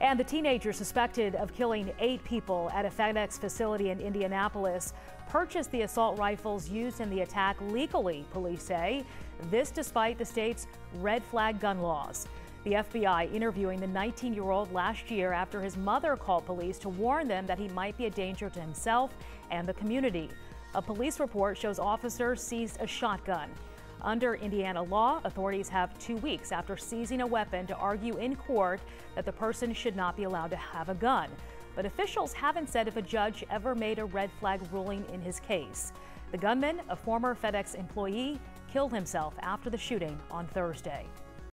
And the teenager suspected of killing eight people at a FedEx facility in Indianapolis purchased the assault rifles used in the attack legally, police say. This despite the state's red flag gun laws. The FBI interviewing the 19 year old last year after his mother called police to warn them that he might be a danger to himself and the community. A police report shows officers seized a shotgun. Under Indiana law, authorities have two weeks after seizing a weapon to argue in court that the person should not be allowed to have a gun. But officials haven't said if a judge ever made a red flag ruling in his case. The gunman, a former FedEx employee, killed himself after the shooting on Thursday.